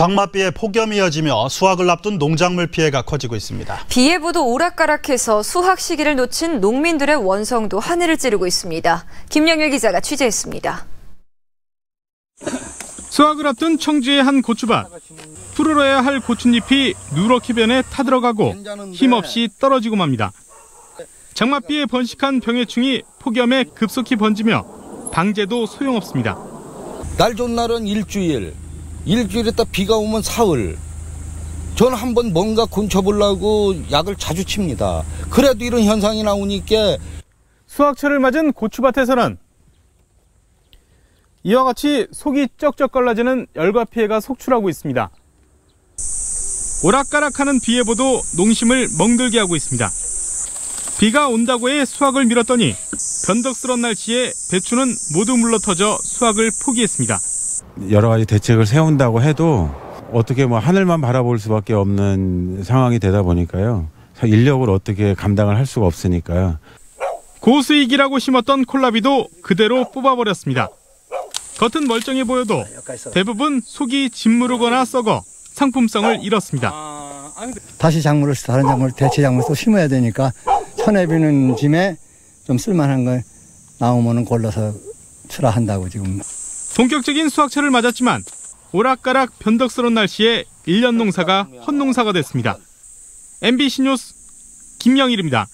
장맛비에 폭염이 이어지며 수확을 앞둔 농작물 피해가 커지고 있습니다. 비 예보도 오락가락해서 수확 시기를 놓친 농민들의 원성도 하늘을 찌르고 있습니다. 김영일 기자가 취재했습니다. 수확을 앞둔 청주의 한 고추밭. 푸르러야 할 고추잎이 누렇게 변해 타들어가고 힘없이 떨어지고 맙니다. 장맛비에 번식한 병해충이 폭염에 급속히 번지며 방제도 소용없습니다. 날 좋은 날은 일주일, 일주일 있다 비가 오면 사흘. 저는 한번 뭔가 곤쳐보려고 약을 자주 칩니다. 그래도 이런 현상이 나오니까 수확철을 맞은 고추밭에서는 이와 같이 속이 쩍쩍 걸러지는 열과 피해가 속출하고 있습니다. 오락가락하는 비 예보도 농심을 멍들게 하고 있습니다. 비가 온다고 해 수확을 미뤘더니 변덕스런 날씨에 배추는 모두 물러터져 수확을 포기했습니다. 여러 가지 대책을 세운다고 해도 어떻게 뭐 하늘만 바라볼 수밖에 없는 상황이 되다 보니까요. 인력을 어떻게 감당을 할 수가 없으니까요. 고수익이라고 심었던 콜라비도 그대로 뽑아버렸습니다. 겉은 멀쩡해 보여도 대부분 속이 짓무르거나 썩어 상품성을 잃었습니다. 다시 작물을 다른 작물 대체 작물 또 심어야 되니까 천에 비는 짐에 좀 쓸만한 걸 나오면은 골라서 출하한다고 지금. 본격적인 수확철을 맞았지만 오락가락 변덕스러운 날씨에 1년 농사가 헛농사가 됐습니다. MBC 뉴스 김영일입니다.